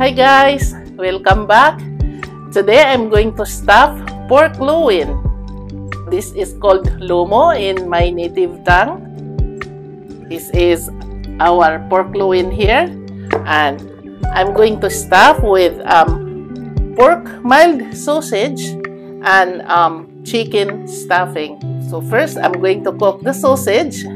Hi guys, welcome back. Today I'm going to stuff pork loin. This is called lomo in my native tongue. This is our pork loin here and I'm going to stuff with um, pork mild sausage and um, chicken stuffing. So first I'm going to cook the sausage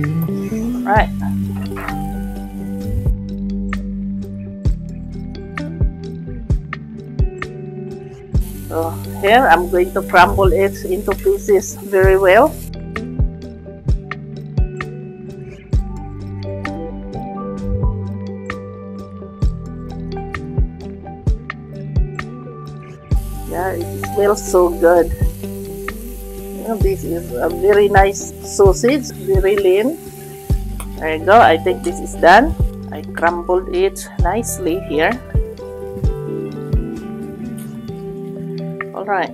Right. So here I'm going to crumble it into pieces very well. Yeah, it smells so good. This is a very nice sausage, very lean. There you go. I think this is done. I crumbled it nicely here. Alright.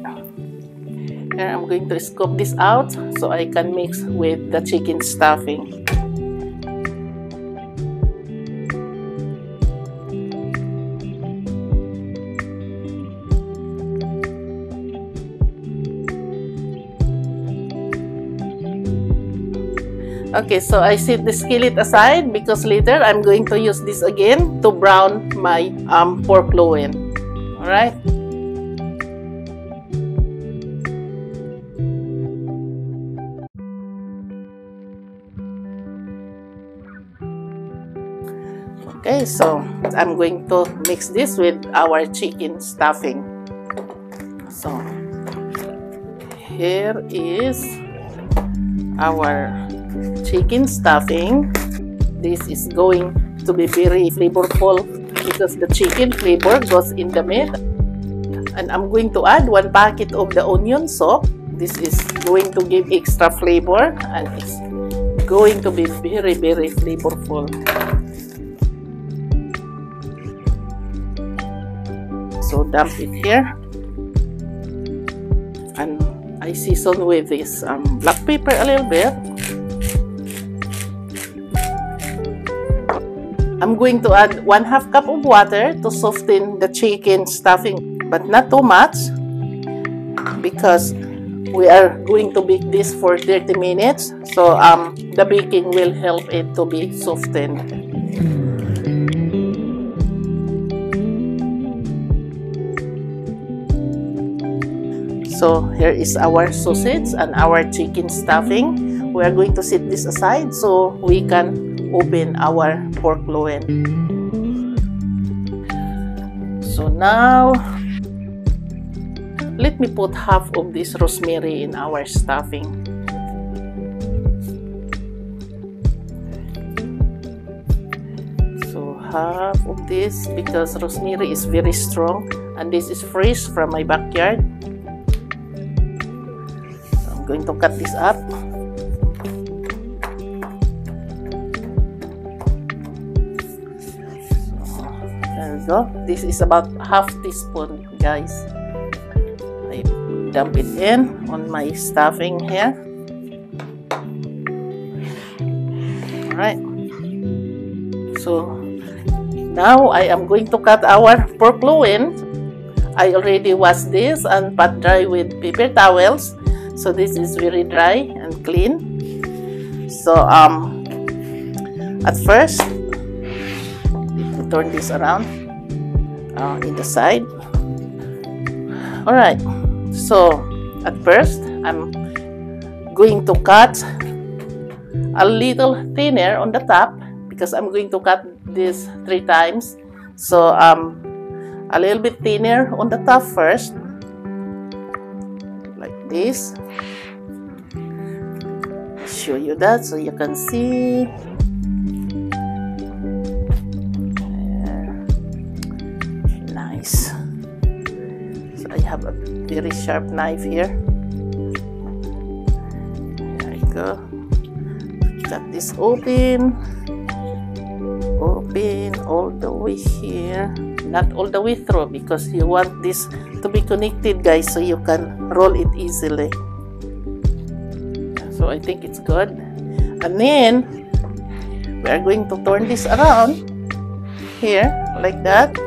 And I'm going to scoop this out so I can mix with the chicken stuffing. Okay, so I set the skillet aside because later I'm going to use this again to brown my um, pork loin. Alright? Okay, so I'm going to mix this with our chicken stuffing. So, here is our chicken stuffing. This is going to be very flavorful because the chicken flavor goes in the meat. And I'm going to add one packet of the onion soup. This is going to give extra flavor and it's going to be very, very flavorful. So dump it here. And I season with this um, black pepper a little bit I'm going to add 1 half cup of water to soften the chicken stuffing, but not too much because we are going to bake this for 30 minutes. So um, the baking will help it to be softened. So here is our sausage and our chicken stuffing. We are going to set this aside so we can open our pork loin. So now, let me put half of this rosemary in our stuffing. So half of this because rosemary is very strong and this is fresh from my backyard. So I'm going to cut this up. So this is about half teaspoon guys. I dump it in on my stuffing here. Alright. So now I am going to cut our pork loin. I already washed this and pat dry with paper towels. So this is very dry and clean. So um at first turn this around uh, in the side. All right so at first I'm going to cut a little thinner on the top because I'm going to cut this three times. So um a little bit thinner on the top first like this. Show you that so you can see very sharp knife here. There you go. cut this open. Open all the way here. Not all the way through because you want this to be connected guys so you can roll it easily. So I think it's good. And then we are going to turn this around here like that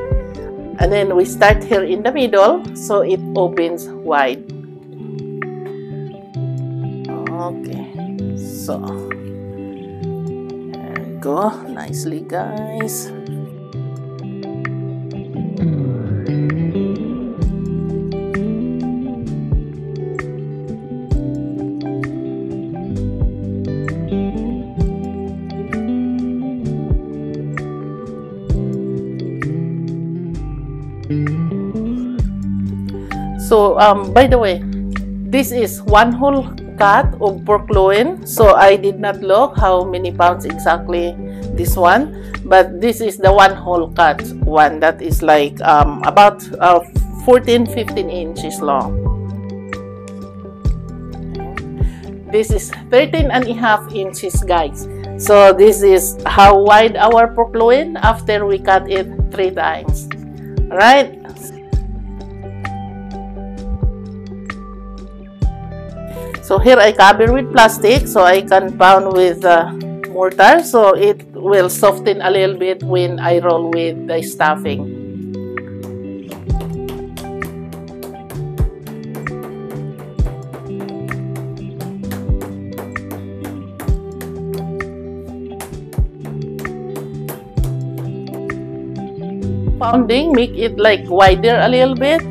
and then we start here in the middle so it opens wide. Okay so there we go. Nicely guys So, um, by the way, this is one whole cut of pork loin. So, I did not look how many pounds exactly this one. But this is the one whole cut one that is like um, about uh, 14, 15 inches long. This is 13 and a half inches, guys. So, this is how wide our pork loin after we cut it three times. Alright? So here I cover with plastic so I can pound with uh, mortar so it will soften a little bit when I roll with the stuffing. Pounding make it like wider a little bit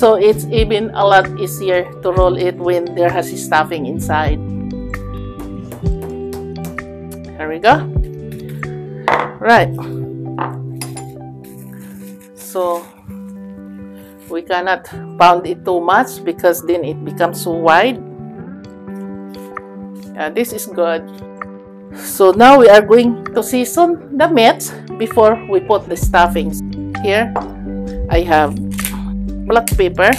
so it's even a lot easier to roll it when there has stuffing inside. There we go. Right. So we cannot pound it too much because then it becomes so wide. Yeah, this is good. So now we are going to season the meat before we put the stuffings. Here I have black pepper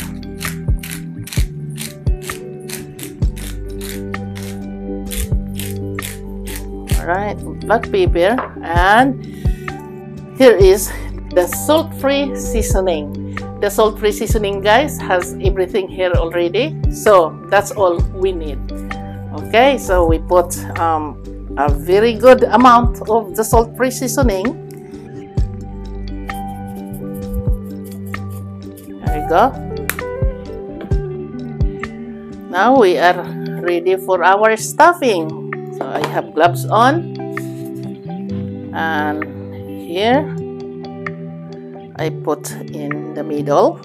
alright black pepper and here is the salt-free seasoning. The salt-free seasoning guys has everything here already. So that's all we need. Okay so we put um, a very good amount of the salt-free seasoning go. Now we are ready for our stuffing. So I have gloves on. And here I put in the middle.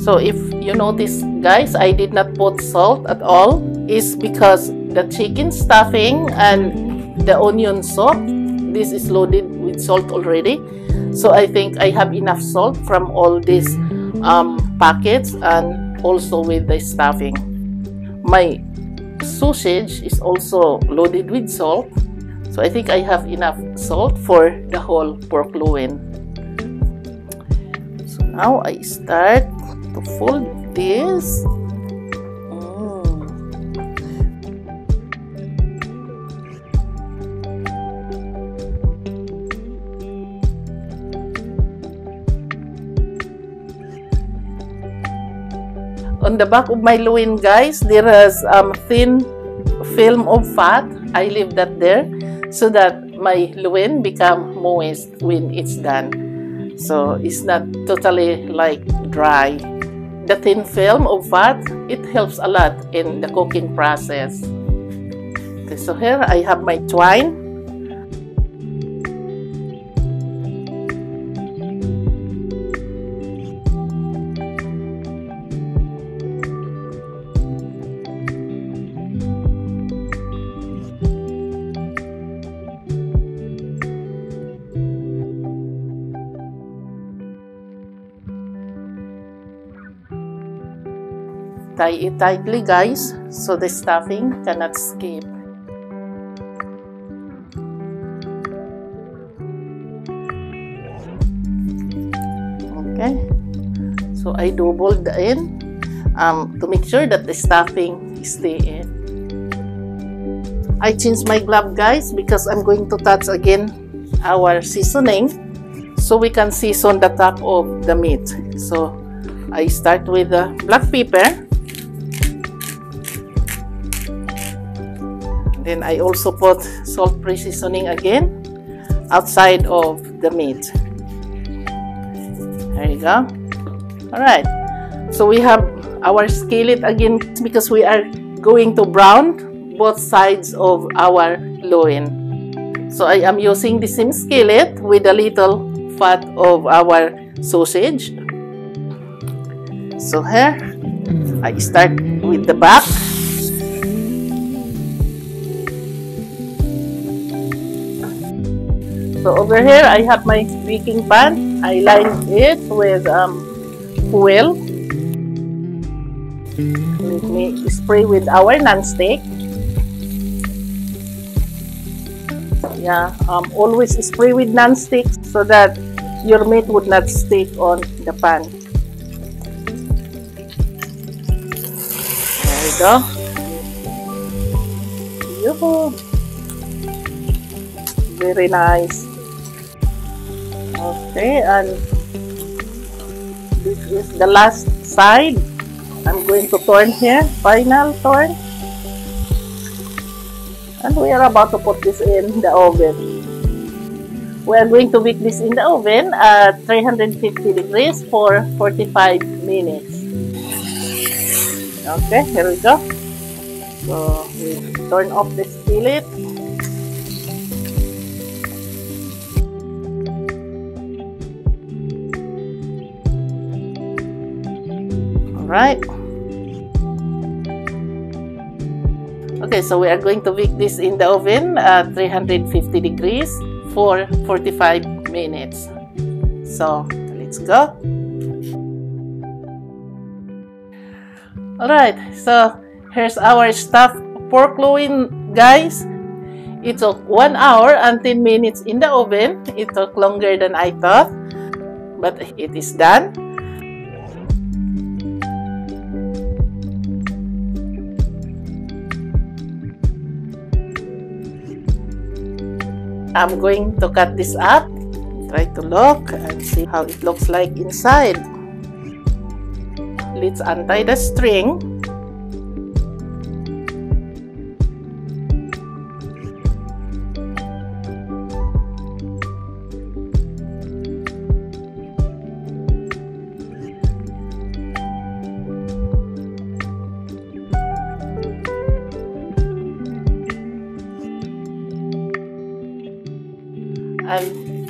So if you notice guys I did not put salt at all. Is because the chicken stuffing and the onion soup this is loaded with salt already so I think I have enough salt from all these um, packets and also with the stuffing. My sausage is also loaded with salt. So I think I have enough salt for the whole pork loin. So now I start to fold this on the back of my loin guys there is um, thin film of fat. I leave that there so that my loin become moist when it's done. So it's not totally like dry. The thin film of fat it helps a lot in the cooking process. Okay, so here I have my twine tie it tightly guys so the stuffing cannot escape. Okay, so I doubled in um, to make sure that the stuffing stay in. I changed my glove guys because I'm going to touch again our seasoning so we can season the top of the meat. So I start with the black pepper. Then I also put salt pre-seasoning again outside of the meat. There you go. Alright. So we have our skillet again because we are going to brown both sides of our loin. So I am using the same skillet with a little fat of our sausage. So here, I start with the back. So over here, I have my baking pan. I line it with um. Let me spray with our non-stick. Yeah, um, always spray with non-stick so that your meat would not stick on the pan. There we go. Yoo-hoo. Very nice. Okay, and this is the last side. I'm going to turn here, final turn. And we are about to put this in the oven. We are going to bake this in the oven at 350 degrees for 45 minutes. Okay, here we go. So, we turn off the skillet. Right? Okay so we are going to bake this in the oven at 350 degrees for 45 minutes. So let's go. All right so here's our stuffed pork loin guys. It took one hour and 10 minutes in the oven. It took longer than i thought but it is done I'm going to cut this up. Try to look and see how it looks like inside. Let's untie the string.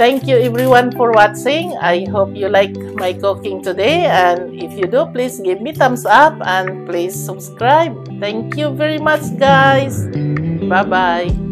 Thank you everyone for watching. I hope you like my cooking today. And if you do, please give me thumbs up and please subscribe. Thank you very much guys. Bye-bye.